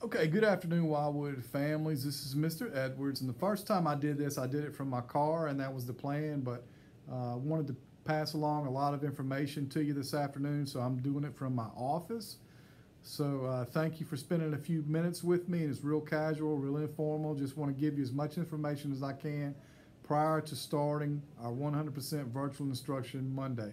Okay, good afternoon, Wildwood families. This is Mr. Edwards, and the first time I did this, I did it from my car, and that was the plan. But uh, wanted to pass along a lot of information to you this afternoon, so I'm doing it from my office. So uh, thank you for spending a few minutes with me. and It's real casual, real informal. Just want to give you as much information as I can prior to starting our 100% virtual instruction Monday.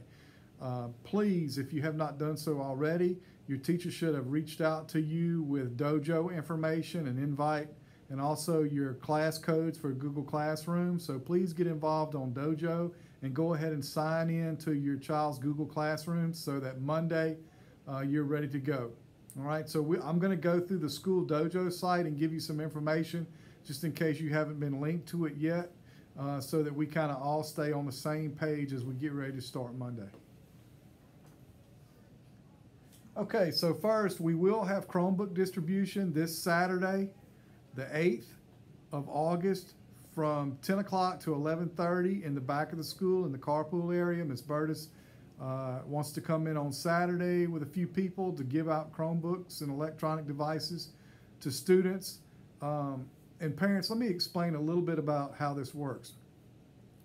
Uh, please, if you have not done so already, your teacher should have reached out to you with dojo information and invite and also your class codes for Google Classroom. So please get involved on dojo and go ahead and sign in to your child's Google Classroom so that Monday uh, you're ready to go. All right, so we, I'm going to go through the school dojo site and give you some information just in case you haven't been linked to it yet uh, so that we kind of all stay on the same page as we get ready to start Monday. Okay, so first we will have Chromebook distribution this Saturday, the 8th of August from 10 o'clock to 11.30 in the back of the school in the carpool area. Ms. Burtis uh, wants to come in on Saturday with a few people to give out Chromebooks and electronic devices to students. Um, and parents, let me explain a little bit about how this works.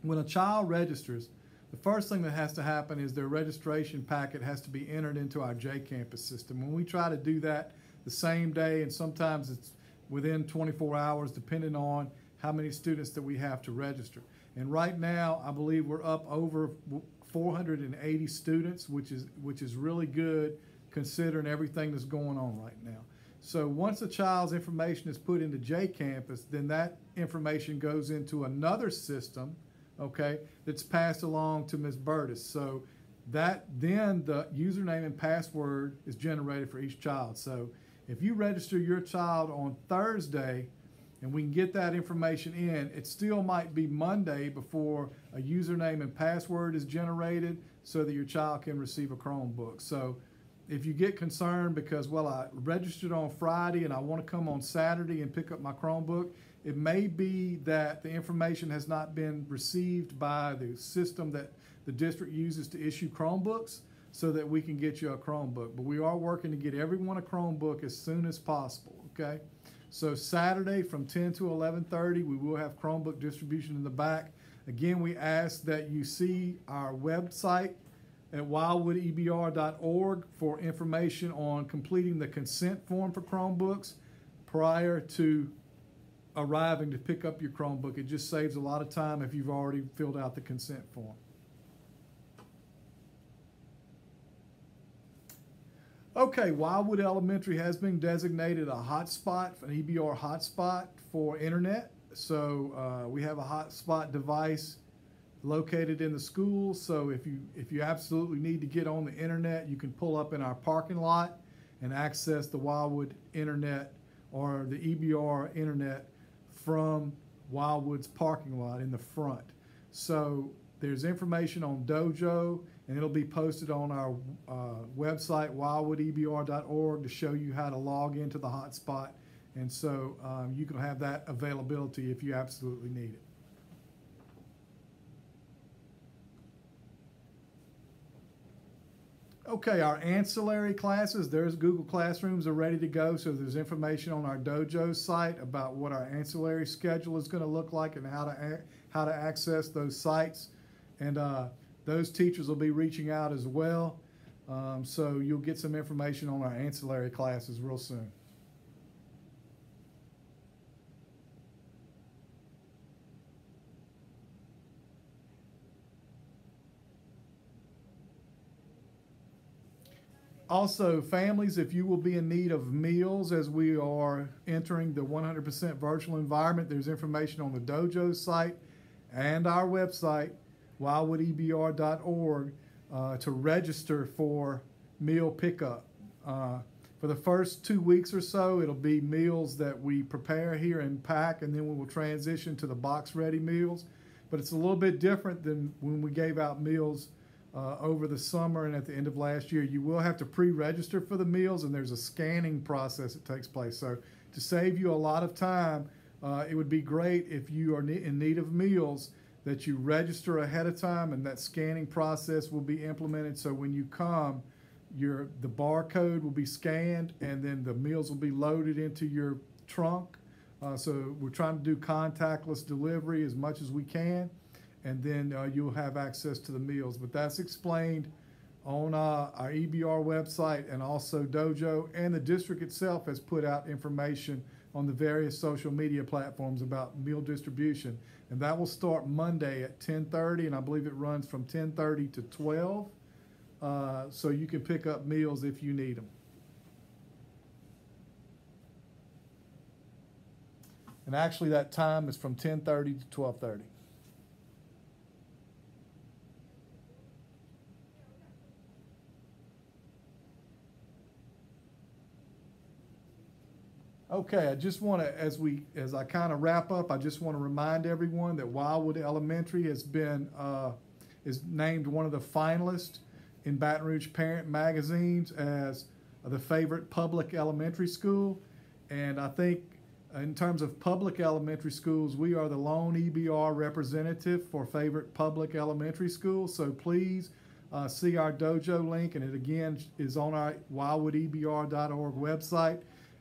When a child registers, the first thing that has to happen is their registration packet has to be entered into our J-Campus system. When we try to do that the same day, and sometimes it's within 24 hours, depending on how many students that we have to register. And right now, I believe we're up over 480 students, which is which is really good considering everything that's going on right now. So once a child's information is put into J Campus, then that information goes into another system, okay, that's passed along to Ms. Burtis. So that then the username and password is generated for each child. So if you register your child on Thursday, and we can get that information in, it still might be Monday before a username and password is generated so that your child can receive a Chromebook. So if you get concerned because, well, I registered on Friday and I want to come on Saturday and pick up my Chromebook, it may be that the information has not been received by the system that the district uses to issue Chromebooks so that we can get you a Chromebook. But we are working to get everyone a Chromebook as soon as possible, okay? So Saturday from 10 to 11:30, we will have Chromebook distribution in the back. Again, we ask that you see our website at wildwoodebr.org for information on completing the consent form for Chromebooks prior to arriving to pick up your Chromebook. It just saves a lot of time if you've already filled out the consent form. Okay, Wildwood Elementary has been designated a hotspot, an EBR hotspot for internet. So uh, we have a hotspot device located in the school. So if you if you absolutely need to get on the internet, you can pull up in our parking lot and access the Wildwood internet or the EBR internet from Wildwood's parking lot in the front. So there's information on Dojo and it'll be posted on our uh, website, wildwoodebr.org, to show you how to log into the hotspot. And so um, you can have that availability if you absolutely need it. Okay, our ancillary classes, there's Google Classrooms are ready to go. So there's information on our dojo site about what our ancillary schedule is going to look like and how to, how to access those sites. And uh, those teachers will be reaching out as well. Um, so you'll get some information on our ancillary classes real soon. Also, families, if you will be in need of meals as we are entering the 100% virtual environment, there's information on the dojo site and our website wildwoodebr.org uh, to register for meal pickup. Uh, for the first two weeks or so, it'll be meals that we prepare here and pack, and then we will transition to the box ready meals. But it's a little bit different than when we gave out meals uh, over the summer and at the end of last year. You will have to pre register for the meals, and there's a scanning process that takes place. So, to save you a lot of time, uh, it would be great if you are in need of meals that you register ahead of time and that scanning process will be implemented so when you come your, the barcode will be scanned and then the meals will be loaded into your trunk. Uh, so we're trying to do contactless delivery as much as we can and then uh, you'll have access to the meals. But that's explained on uh, our EBR website and also Dojo, and the district itself has put out information on the various social media platforms about meal distribution. And that will start Monday at 10.30, and I believe it runs from 10.30 to 12. Uh, so you can pick up meals if you need them. And actually that time is from 10.30 to 12.30. Okay, I just want to, as we, as I kind of wrap up, I just want to remind everyone that Wildwood Elementary has been, uh, is named one of the finalists in Baton Rouge Parent Magazines as the favorite public elementary school. And I think in terms of public elementary schools, we are the lone EBR representative for favorite public elementary school. So please uh, see our dojo link, and it again is on our wildwoodebr.org website.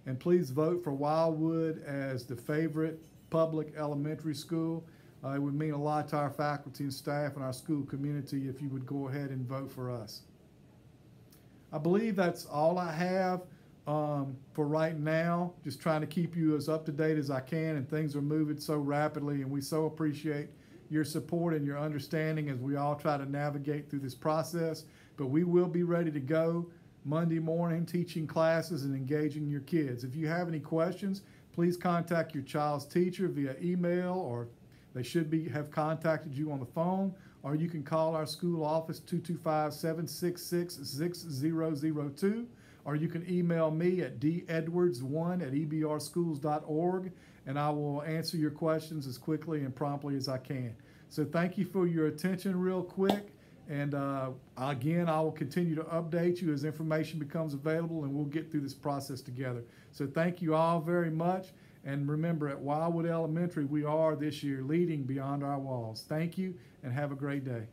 And please vote for Wildwood as the favorite public elementary school. Uh, it would mean a lot to our faculty and staff and our school community if you would go ahead and vote for us. I believe that's all I have um, for right now. Just trying to keep you as up to date as I can, and things are moving so rapidly, and we so appreciate your support and your understanding as we all try to navigate through this process. But we will be ready to go Monday morning teaching classes and engaging your kids. If you have any questions, please contact your child's teacher via email or they should be have contacted you on the phone or you can call our school office 225-766-6002 or you can email me at dedwards1 at ebrschools.org and I will answer your questions as quickly and promptly as I can. So thank you for your attention real quick. And uh, again, I will continue to update you as information becomes available, and we'll get through this process together. So thank you all very much. And remember, at Wildwood Elementary, we are this year leading beyond our walls. Thank you, and have a great day.